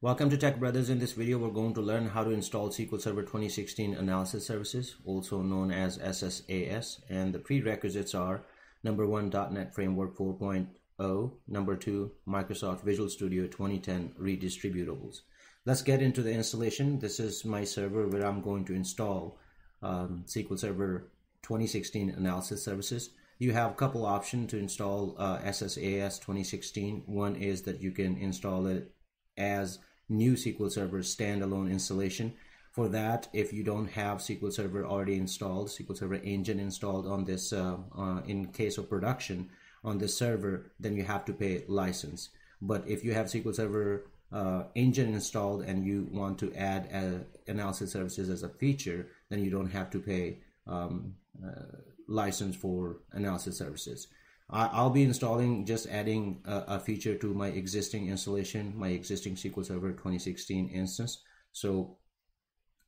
Welcome to Tech Brothers. In this video, we're going to learn how to install SQL Server 2016 Analysis Services, also known as SSAS. And the prerequisites are number one, .NET Framework 4.0, number two, Microsoft Visual Studio 2010 redistributables. Let's get into the installation. This is my server where I'm going to install um, SQL Server 2016 Analysis Services. You have a couple options to install uh, SSAS 2016. One is that you can install it as new SQL Server standalone installation. For that, if you don't have SQL Server already installed, SQL Server Engine installed on this, uh, uh, in case of production on this server, then you have to pay license. But if you have SQL Server uh, Engine installed and you want to add analysis services as a feature, then you don't have to pay um, uh, license for analysis services. I'll be installing just adding a, a, feature to my existing installation, my existing SQL Server 2016 instance. So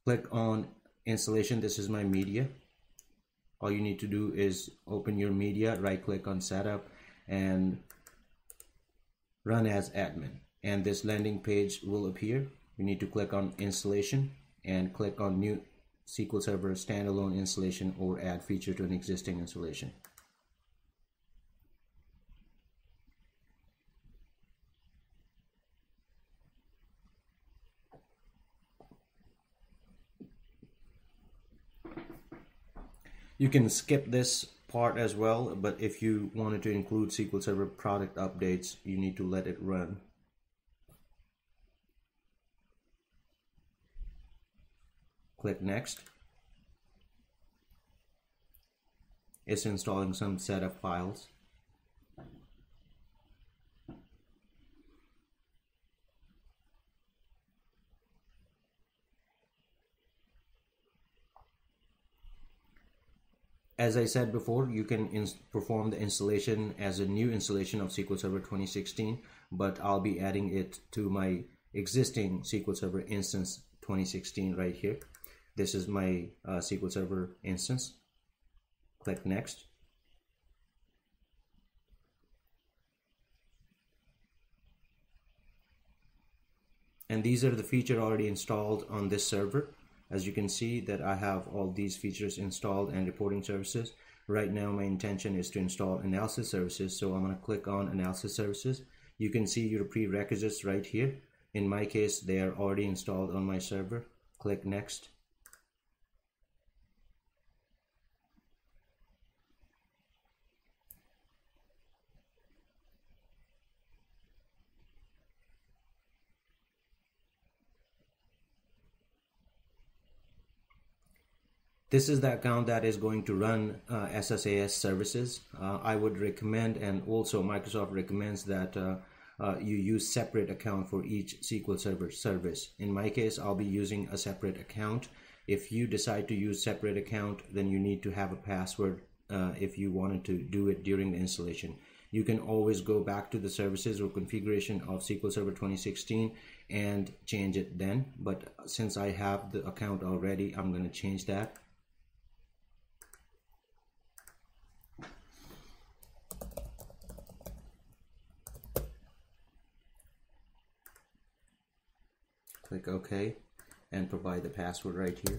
click on installation. This is my media. All you need to do is open your media, right click on setup and run as admin. And this landing page will appear. You need to click on installation and click on new SQL Server standalone installation or add feature to an existing installation. You can skip this part as well, but if you wanted to include SQL Server product updates, you need to let it run. Click Next. It's installing some setup files. As I said before, you can perform the installation as a new installation of SQL Server 2016, but I'll be adding it to my existing SQL Server instance 2016 right here. This is my uh, SQL Server instance. Click Next. And these are the feature already installed on this server as you can see that I have all these features installed and reporting services. Right now my intention is to install analysis services so I'm going to click on analysis services. You can see your prerequisites right here. In my case they are already installed on my server. Click next this is the account that is going to run uh, SSAS services. Uh, I would recommend, and also Microsoft recommends that uh, uh you use separate account for each SQL Server service. In my case, I'll be using a separate account. If you decide to use separate account, then you need to have a password uh, if you wanted to do it during the installation. You can always go back to the services or configuration of SQL Server 2016 and change it then. But since I have the account already, I'm going to change that click OK and provide the password right here.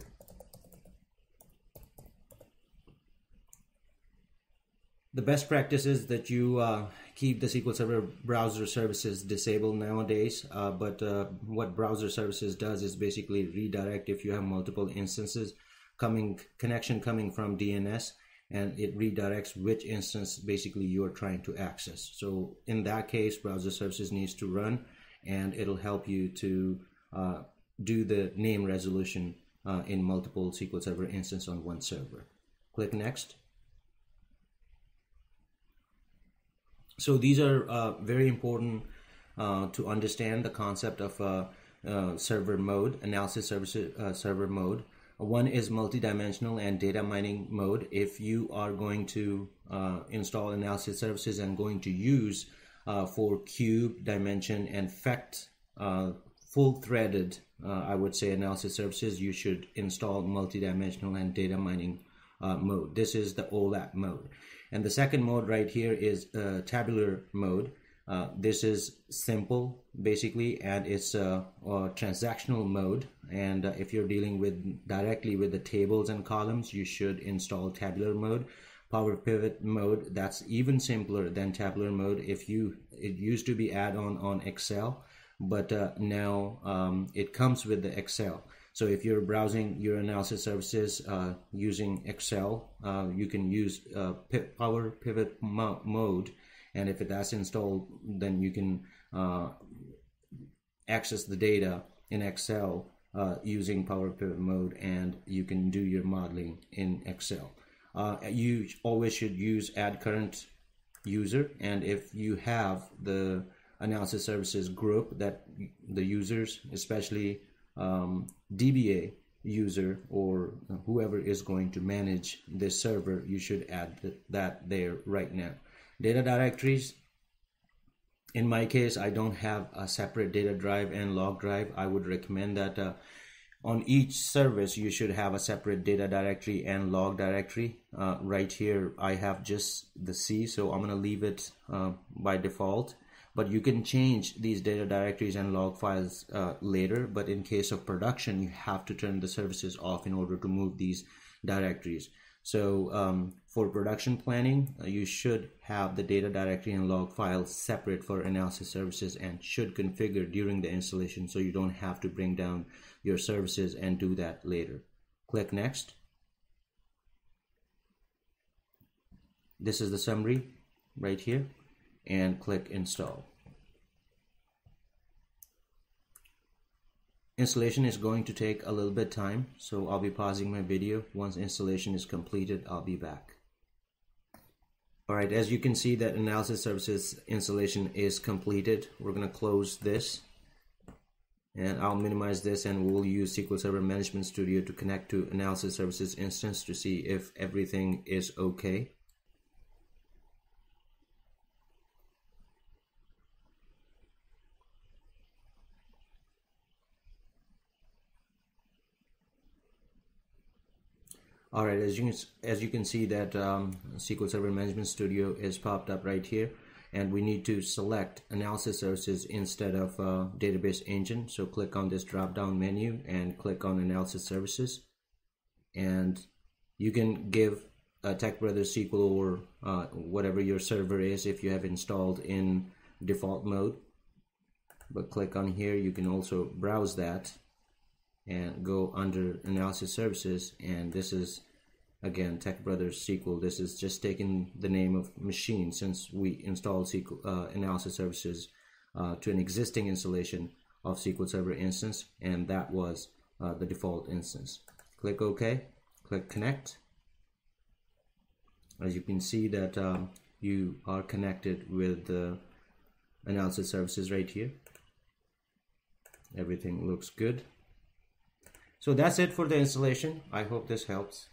The best practice is that you uh, keep the SQL Server browser services disabled nowadays, uh, but uh, what browser services does is basically redirect if you have multiple instances coming connection coming from DNS and it redirects which instance basically you are trying to access. So in that case, browser services needs to run and it'll help you to uh, do the name resolution uh, in multiple SQL Server instance on one server. Click Next. So these are uh, very important uh, to understand the concept of uh, uh, server mode, analysis services, server mode. One is multidimensional and data mining mode. If you are going to install analysis services and going to use for cube, dimension, and fact full-threaded, uh, I would say, analysis services, you should install multidimensional and data mining uh, mode. This is the OLAP mode. And the second mode right here is uh, tabular mode. uh, this is simple basically and it's a, a transactional mode and uh, if you're dealing with directly with the tables and columns you should install tabular mode power pivot mode that's even simpler than tabular mode if you it used to be add-on on excel but uh, now um, it comes with the excel. So if you're browsing your analysis services uh, using excel uh, you can use uh, power pivot mo mode and if that's installed then you can uh, access the data in excel uh, using power pivot mode and you can do your modeling in excel. You always should use add current user and if you have the analysis services group that the users especially um, DBA user or whoever is going to manage this server you should add that there right now. Data directories in my case i don't have a separate data drive and log drive. I would recommend that uh, on each service you should have a separate data directory and log directory. Uh, right here I have just the C so I'm gonna leave it uh, by default but you can change these data directories and log files uh, later but in case of production you have to turn the services off in order to move these directories so um, for production planning, uh, you should have the data directory and log files separate for analysis services and should configure during the installation so you don't have to bring down your services and do that later. Click next. This is the summary right here and click install. Installation is going to take a little bit time, so I'll be pausing my video. Once installation is completed, I'll be back. Alright, as you can see that analysis services installation is completed. We're going to close this and I'll minimize this and we'll use SQL Server Management Studio to connect to analysis services instance to see if everything is okay. All right as you as you can see that um, SQL Server Management Studio is popped up right here and we need to select analysis services instead of uh, database engine. So click on this drop down menu and click on analysis services. And you can give a Tech Brothers SQL or uh, whatever your server is if you have installed in default mode. But click on here. You can also browse that and go under analysis services and this is again Tech Brothers SQL this is just taking the name of machine since we installed SQL uh, analysis services uh, to an existing installation of SQL Server instance and that was uh, the default instance. Click OK. Click connect. As you can see that um, you are connected with the analysis services right here. Everything looks good. So that's it for the installation. I hope this helps.